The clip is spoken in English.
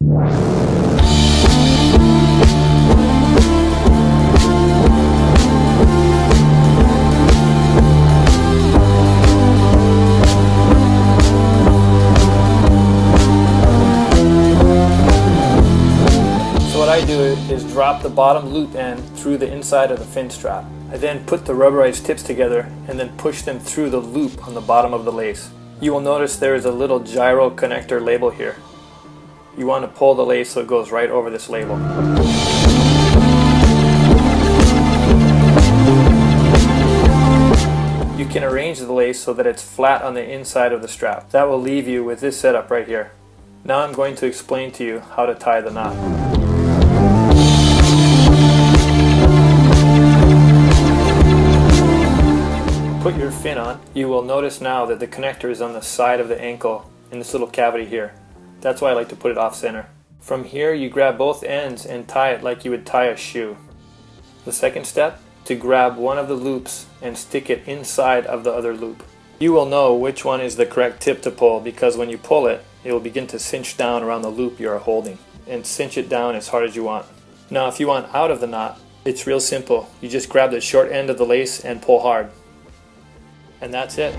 So what I do is drop the bottom loop end through the inside of the fin strap. I then put the rubberized tips together and then push them through the loop on the bottom of the lace. You will notice there is a little Gyroll connector label here. You want to pull the lace so it goes right over this label. You can arrange the lace so that it's flat on the inside of the strap. That will leave you with this setup right here. Now I'm going to explain to you how to tie the knot. Put your fin on. You will notice now that the connector is on the side of the ankle in this little cavity here. That's why I like to put it off center. From here you grab both ends and tie it like you would tie a shoe. The second step, to grab one of the loops and stick it inside of the other loop. You will know which one is the correct tip to pull because when you pull it, it will begin to cinch down around the loop you are holding and cinch it down as hard as you want. Now if you want out of the knot, it's real simple. You just grab the short end of the lace and pull hard. And that's it.